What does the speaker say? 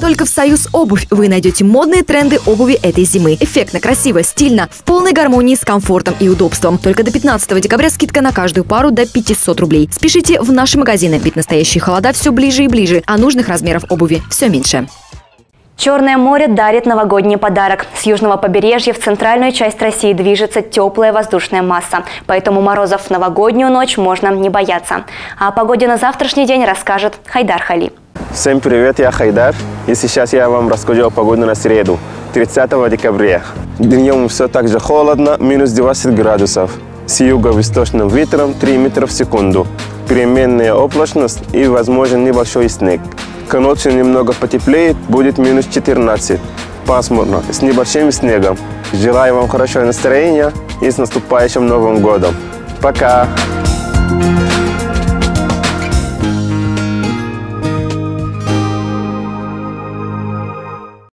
Только в «Союз Обувь» вы найдете модные тренды обуви этой зимы. Эффектно, красиво, стильно, в полной гармонии с комфортом и удобством. Только до 15 декабря скидка на каждую пару до 500 рублей. Спешите в наши магазины, ведь настоящие холода все ближе и ближе, а нужных размеров обуви все меньше. Черное море дарит новогодний подарок. С южного побережья в центральную часть России движется теплая воздушная масса. Поэтому морозов в новогоднюю ночь можно не бояться. О погоде на завтрашний день расскажет Хайдар Хали. Всем привет, я Хайдар. И сейчас я вам расскажу о погоде на среду, 30 декабря. Днем все так же холодно, минус 20 градусов. С юго-восточным ветром 3 метра в секунду. Переменная облачность и возможен небольшой снег. К ночи немного потеплеет, будет минус 14. Пасмурно, с небольшим снегом. Желаю вам хорошего настроения и с наступающим Новым годом. Пока!